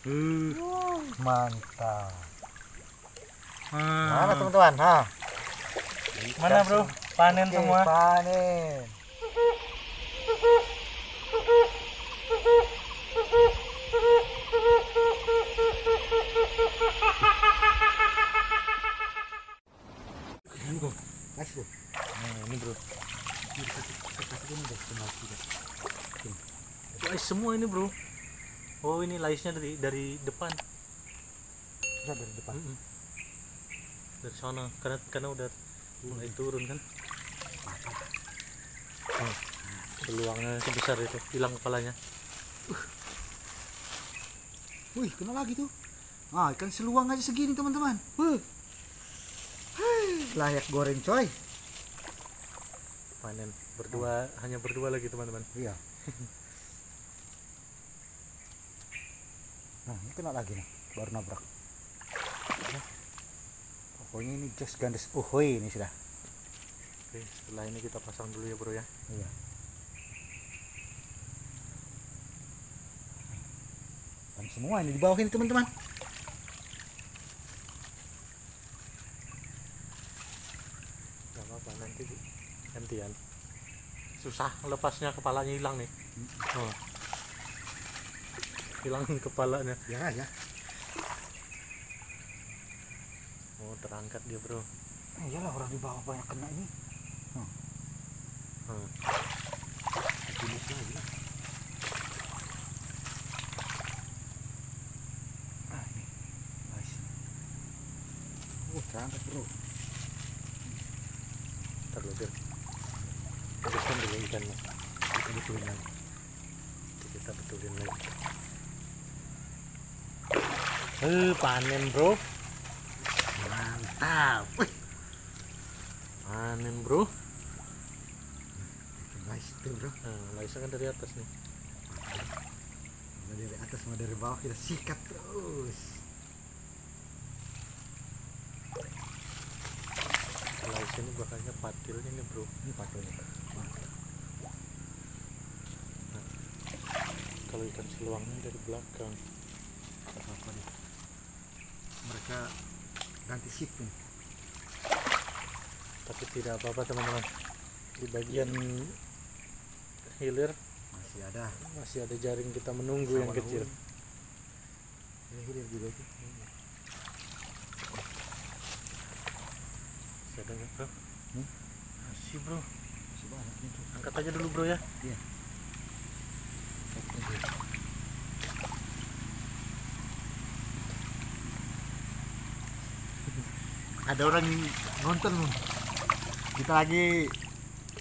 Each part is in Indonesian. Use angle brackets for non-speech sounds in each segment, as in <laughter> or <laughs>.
Uh, Mantap. ah. Mana teman-teman? Ha. Mana bro? Panen Oke, semua. Panen. Nah, ini bro. Ini semua ini bro. Oh ini laisnya dari dari depan. Bisa dari depan. Mm-mm. Dari sana karena karena udah mulai turun kan. Hmm. Peluangnya sebesar itu hilang kepalanya. Wih, kena lagi tuh. Ah, ikan seluang aja segini teman-teman. Hei, layak goreng coy. Panen berdua hanya berdua lagi teman-teman. Iya. <laughs> nah, ini kena lagi nih, baru nabrak. Pokoknya ini just gandes uhuy ini sudah. Oke, setelah ini kita pasang dulu ya bro ya. Iya. Dan semua ini di bawah ini teman-teman. Gak apa-apa nanti gantian. Susah lepasnya kepalanya hilang nih. Oh. Hilang kepalanya. Ya ya. Oh terangkat dia bro. Eh, iyalah orang di bawah banyak kena ini. Hmm. Lagi. Ah, ini. Nice. Oh, terangkat bro. Ntar biar dulu ikannya Kita betulin lagi. Kita betulin lagi Eh panen bro Mantap. Wih, Panen bro nice tuh bro. Nah laisnya kan dari atas nih Mau dari atas mau dari bawah kita sikat terus. Lais ini bakalnya patilnya nih bro Ini patulnya. Mantap. Kalau ikan seluangnya dari belakang. Mereka ganti nih. Tapi tidak apa-apa teman-teman Di bagian hilir Masih ada. masih ada jaring kita menunggu yang Sama kecil dahulu. Ini hilir juga itu. Masih ada nggak bro? Hmm? Masih bro Masih banyak. Angkat aja dulu bro ya Iya. Oke. Ada orang nonton kita lagi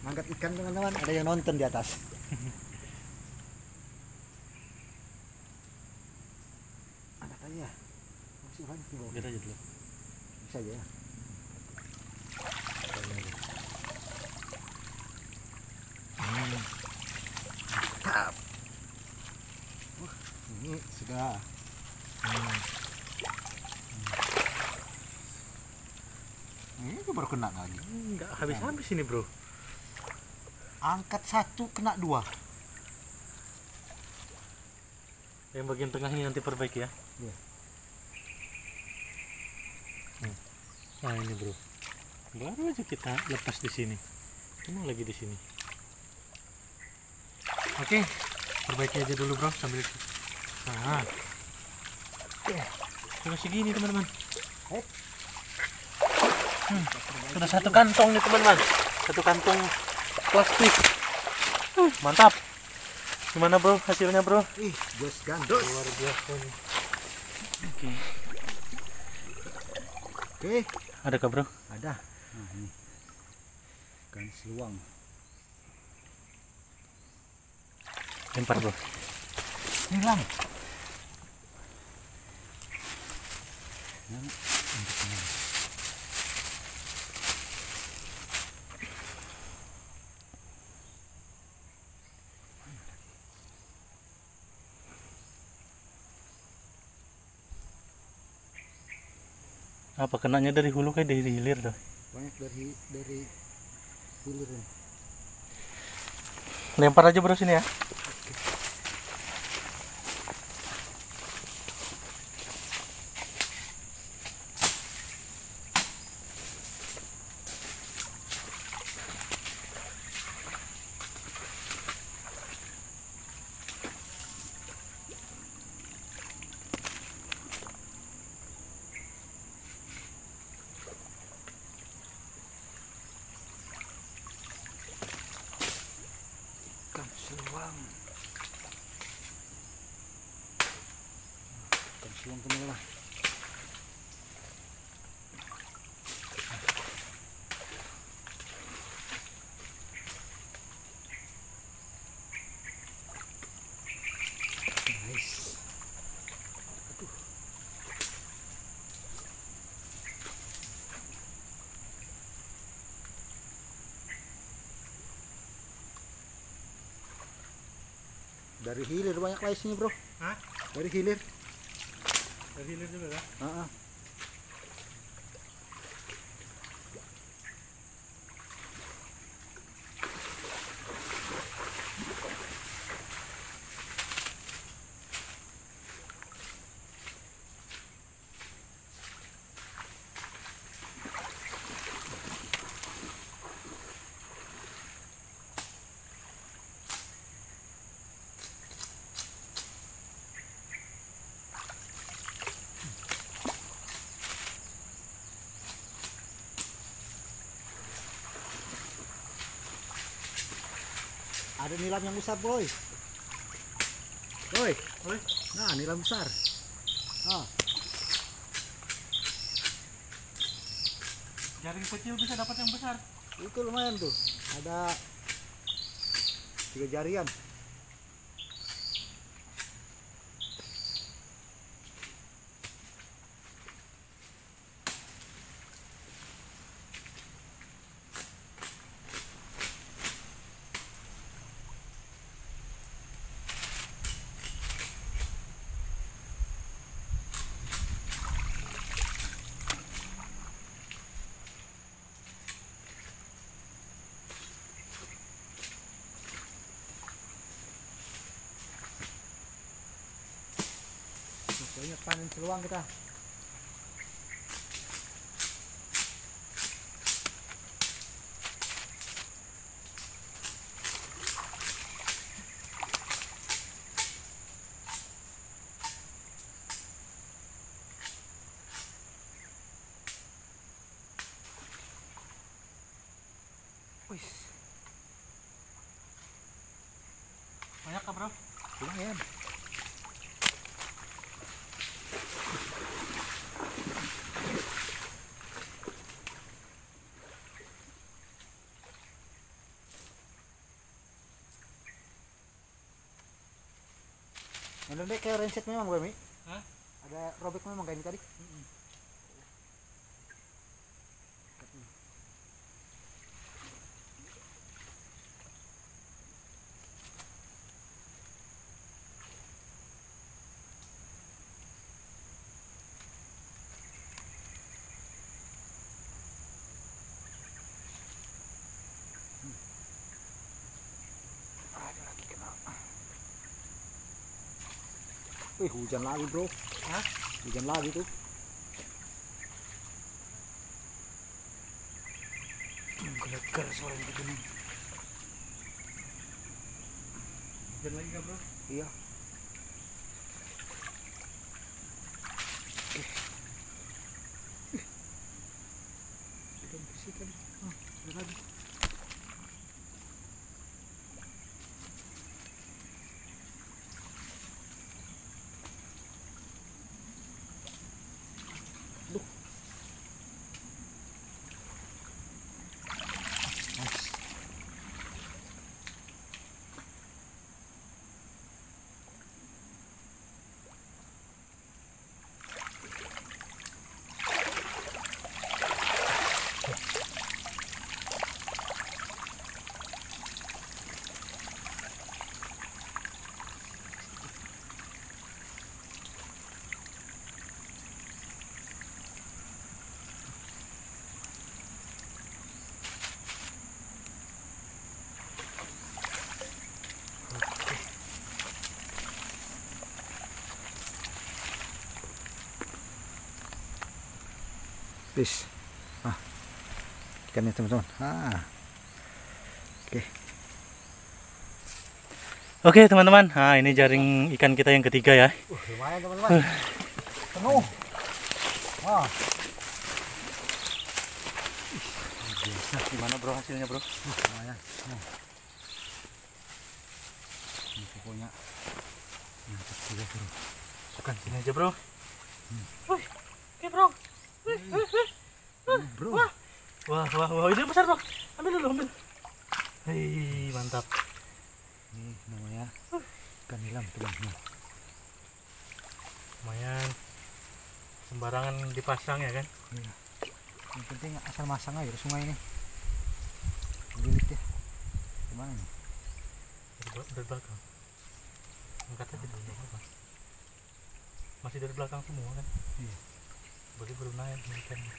ngangkat ikan teman-teman. Ada yang nonton di atas. <laughs> Angkat aja. Masih banyak di bawah aja dulu. Bisa aja ya Hmm. Mantap. Wah, ini sudah. Hmm. Hmm. Ini baru kena lagi. Enggak habis-habis ini bro Angkat satu kena dua. Yang bagian tengah ini nanti perbaiki ya Iya. Hmm. Nah ini bro Baru aja kita lepas di sini Cuma lagi di sini Oke Perbaiki aja dulu bro sambil Nah Oke Sudah segini teman-teman. Hmm, Sudah satu kantong nih teman-teman Satu kantong plastik Hmm, Mantap Gimana bro hasilnya bro? Ih, jos gandos. Luar biasa nih Oke Oke, Adakah bro? ada. Nah, ini. Ikan seluang. Lempar bro Hilang. Nah, Apa kenanya dari hulu kayak dari hilir dah Banyak dari dari hilir. Lempar aja bro sini ya Nice. Aduh. Dari hilir banyak laisnya bro. Hah? Dari hilir. Dari hilir juga Ada nilam yang besar boy. Boy, Oi, nah nilam besar. Ah, jaring kecil bisa dapat yang besar. itu lumayan tuh. Ada tiga jarian. Banyak panen seluang kita. Wih, Banyak kah bro? lumayan. Deh kayak renset memang gue Mi? Hah? Ada robek memang kayak ini tadi? Wih hujan lagi bro. Hah? Hujan lagi tuh. Gelegar suara begini. Hujan lagi kah bro? Iya. Udah bersih tadi. Ah, ada lagi. Duh. Nice. Fish. Ah. Ikannya teman-teman. Ah. Oke. Oke teman-teman, nah ini jaring ikan kita yang ketiga ya. Uh, lumayan teman-teman. Penuh. Wah. Nah, gimana bro hasilnya bro? Uh, lumayan. Nih. Ini pokoknya mantap juga bro. Bukan sini aja bro. Wih, oke bro. Bro. Wah. Wah, wah, wah, ini besar bro. Ambil dulu, ambil. Hei, mantap. Ini namanya ikan nilam teman-teman. Lumayan. Sembarangan dipasang ya kan? Iya. Yang penting asal masang aja di sungai ini. Lilit ya. Gimana nih? Dari, bel- dari belakang. Angkat aja dulu. Masih dari belakang semua kan? Iya. Boleh baru naik nih ikannya.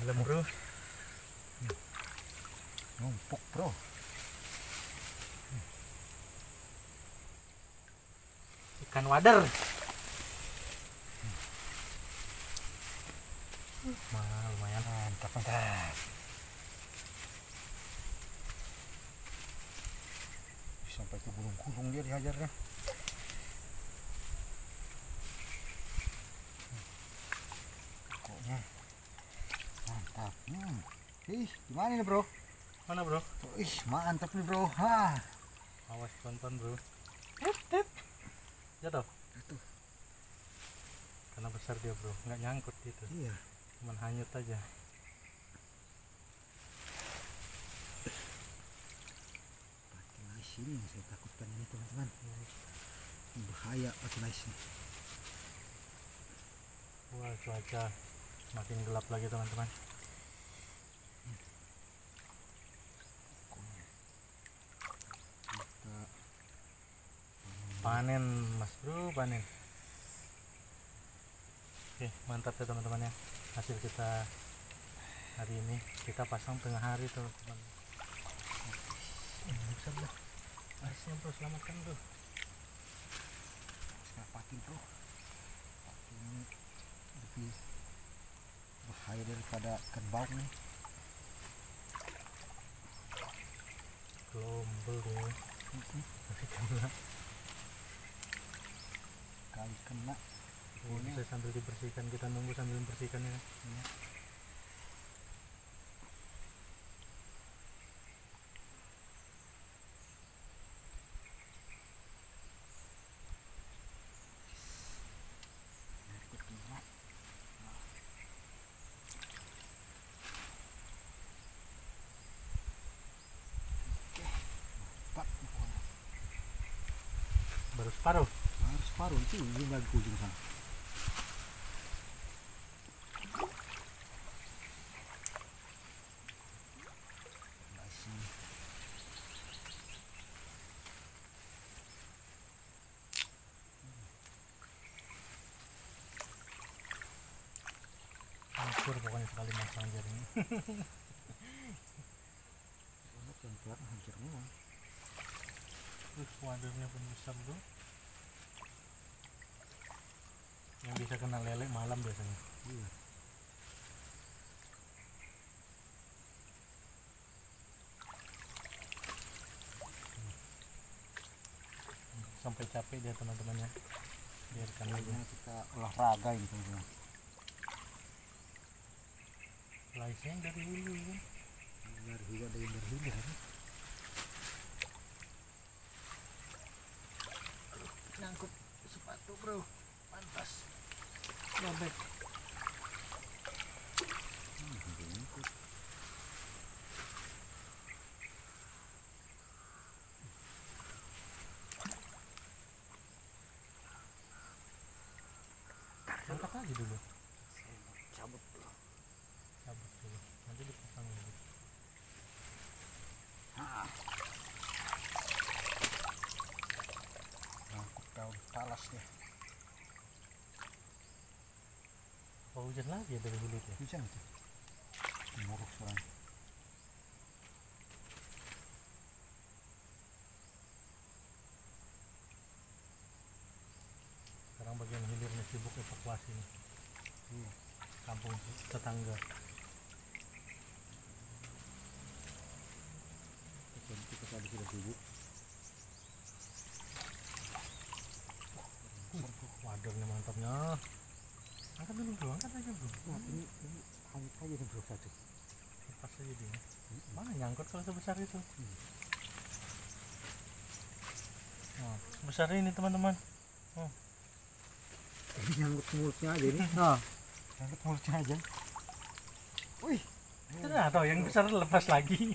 Gila bro. Numpuk bro. Ikan wader. Lumayan. Mantap mantap. Sampai ke gulung-gulung dia dihajarnya. Pokoknya mantap. Hmm. Ih, gimana nih bro? Mana bro? Ih, mantap nih bro. Hah. Awas pelan-pelan bro. Jatuh. Jatuh. Karena besar dia bro, nggak nyangkut gitu, Iya. cuman hanyut aja. Pakai nice ini yang saya takutkan ini teman-teman. Ini bahaya pakai nice ini. Wah cuaca makin gelap lagi teman-teman. Kita Panen mas bro, panen. Oke mantap ya teman-teman ya. Hasil kita hari ini kita pasang tengah hari teman-teman. Bisa bro. Arsnya bro selamatkan bro. pakai bro. Ini lebih bahaya daripada baung nih. Gelombol deh. Tapi kena. Kali kena. Oh, bisa sambil dibersihkan kita nunggu sambil membersihkan ya. Iya. Mantap pokoknya. Baru separuh. Ke ujung sana. Nice nih. Hancur pokoknya sekali masang jaring. Banyak yang keluar hancur. Terus wadahnya pun besar bro. Yang bisa kena lele malam biasanya. Iya. Sampai capek dia teman-temannya. Biarkan aja. Kayaknya kita olahraga ini teman-teman. Laisnya dari hulu kan. Dari hulu ada yang dari hulu hari. Nyangkut sepatu bro. Pantas. Robek. Angkat aja dulu. Saya mau cabut dulu. Cabut dulu. Nanti dipasang lagi. Ah. Ngangkut daun talas dia. Oh hujan lagi ya dari tuh. Hujan itu. Nguruk seorang. Sekarang bagian hilirnya sibuk evakuasi nih. Iya. Kampung tetangga. Kita, kita tadi sudah sibuk. Wadahnya mantapnya. Angkat dulu bro, angkat aja bro. Wah, ini ini hanyut aja nih bro satu. Lepas aja dia. Mana nyangkut kalau sebesar itu? Nah, sebesar ini teman-teman. Oh, nyangkut mulutnya aja ini <laughs> nah nyangkut mulutnya aja wih Nah, tahu yang besar lepas lagi. <laughs>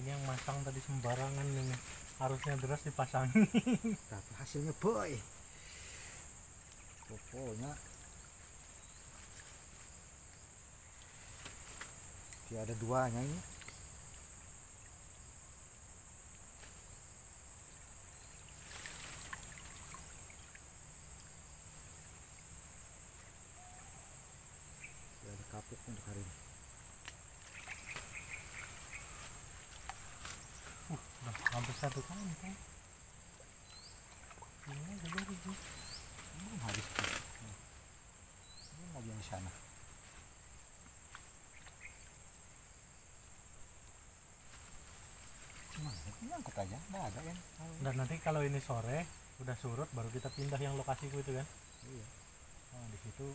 Ini yang masang tadi sembarangan ini. Harusnya deras dipasang. tapi hasilnya boy? Pokoknya tiada duanya ini. Tiada kapuk untuk hari ini Nah, hampir satu kantong. Ini baru sih. Hmm, habis. Ini lagi yang di sana. Nah, itu nyangkut aja, nggak ada kan? Dan nanti kalau ini sore udah surut baru kita pindah yang lokasiku itu kan. Iya. Nah, di situ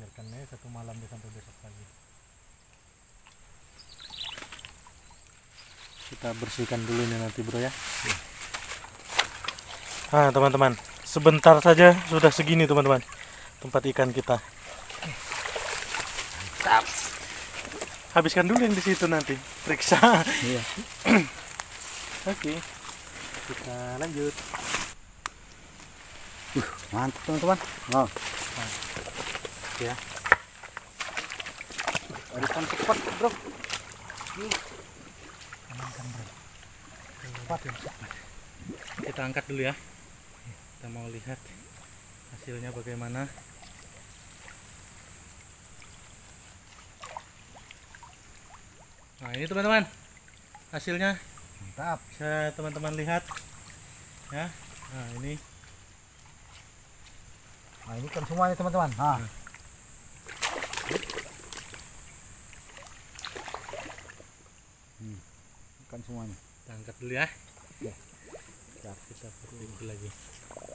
biarkannya satu malam deh sampai besok pagi. Kita bersihkan dulu ini nanti bro ya. Ah teman-teman, sebentar saja sudah segini teman-teman tempat ikan kita. Habiskan dulu yang di situ nanti, periksa. Iya. <clears throat> Oke, kita lanjut. Mantap teman-teman. Oh. Ya. Barisan cepat bro. Bro. Ya. Kita angkat dulu ya. Kita mau lihat hasilnya bagaimana. Nah ini teman-teman hasilnya Mantap. bisa teman-teman lihat ya. Nah ini Nah ini kan semuanya teman-teman. Nah. Hmm. Ikan semuanya. kita angkat dulu ya. Ya. Ya, kita perbaiki lagi.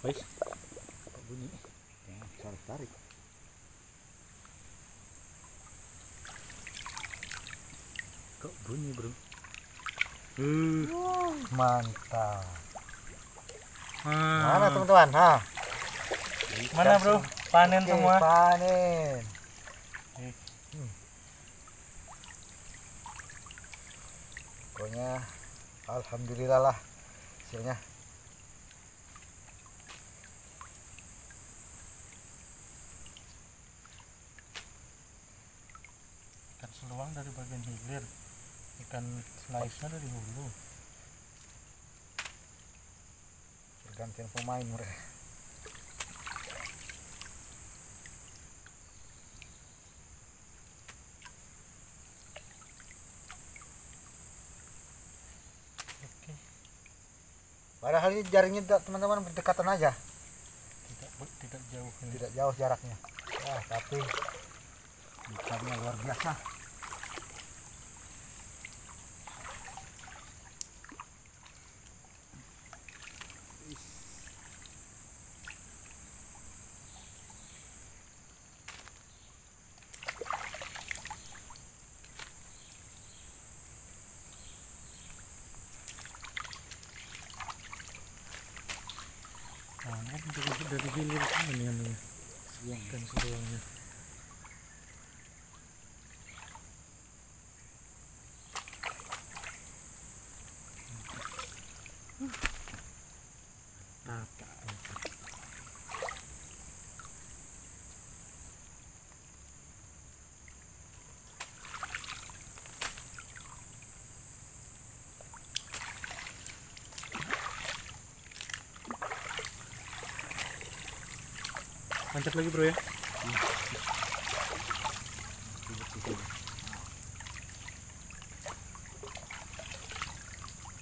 Kok bunyi? Ya, harus tarik. Kok bunyi bro? Mantap. Ah. Mana teman-teman? Nah. Mana bro? Panen Oke, semua. Panen. Nih. Pokoknya alhamdulillah lah hasilnya. Ikan seluang dari bagian hilir. Ikan slice-nya dari hulu. Pergantian pemain mereka. Padahal ini jaringnya tidak- teman-teman berdekatan aja, Tidak tidak jauh tidak jauh jaraknya. Wah, tapi ikannya luar biasa. Nah, ini kan dari, dari hilir kan ini anunya. Ikan seluangnya. Lanjut lagi bro ya.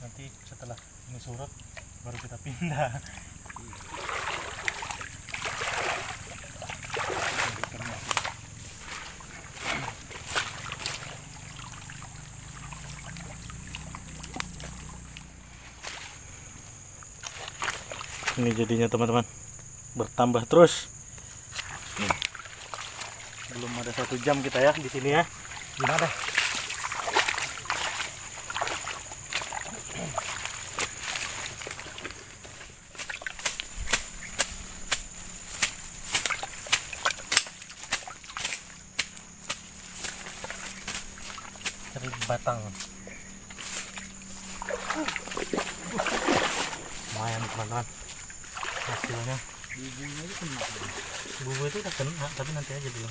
Nanti setelah ini surut baru pindah. Ini jadinya teman-teman bertambah terus. Belum ada satu jam kita ya di sini ya. Gimana? batang. Lumayan nih, teman-teman. Hasilnya. Bubunya itu kena. Bubu itu udah kena, tapi nanti aja dulu.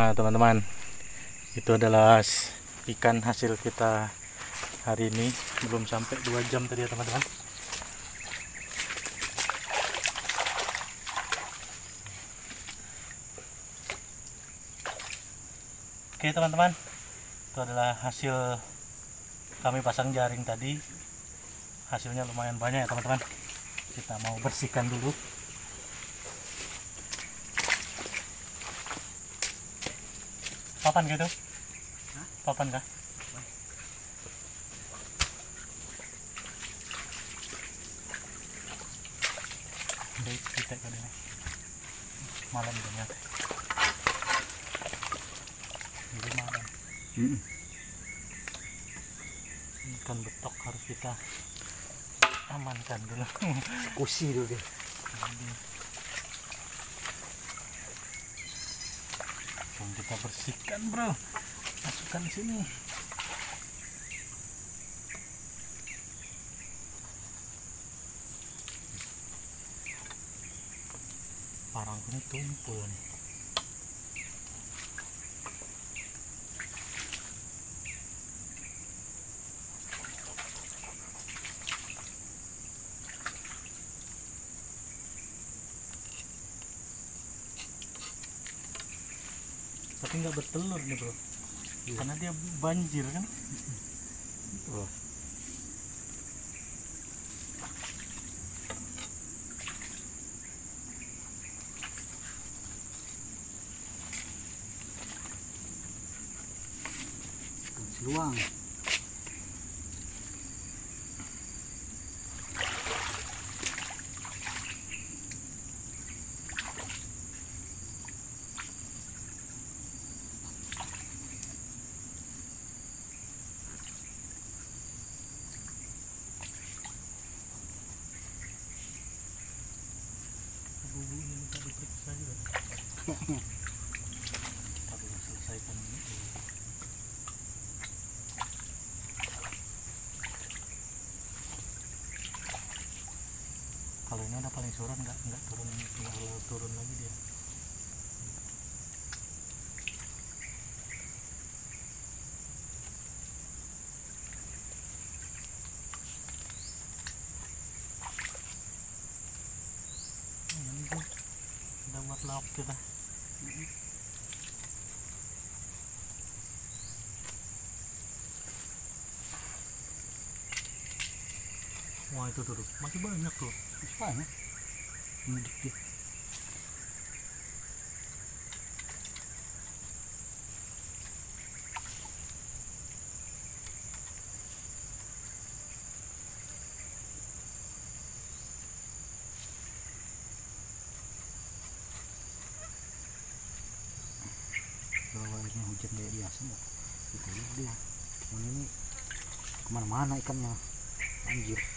Nah, teman-teman, itu adalah ikan hasil kita hari ini. Belum sampai 2 jam tadi ya, teman-teman. Oke, teman-teman. Itu adalah hasil kami pasang jaring tadi. Hasilnya lumayan banyak ya, teman-teman. Kita mau bersihkan dulu. Papan gitu? Papan kah? Baik, kita kan ini. Malam banyak. Ini malam. Ikan betok harus kita amankan dulu. Kusi dulu deh. Langsung kita bersihkan bro. Masukkan sini. Parangku ini tumpul nih. Tapi nggak bertelur nih bro. Karena dia banjir kan. Tuh. Ikan seluang. Bubu ini minta diperiksa juga. Kita belum selesaikan ini. dulu. Kalau ini udah paling suran nggak nggak turun nggak turun lagi dia. Hmm, buat lauk kita. Wah itu tuh, tuh, masih banyak tuh. Masih banyak. Ini dikit. Bahwa ini hujan kayak biasa nggak? Kita lihat dia. Ini ke mana-mana ikannya. Anjir.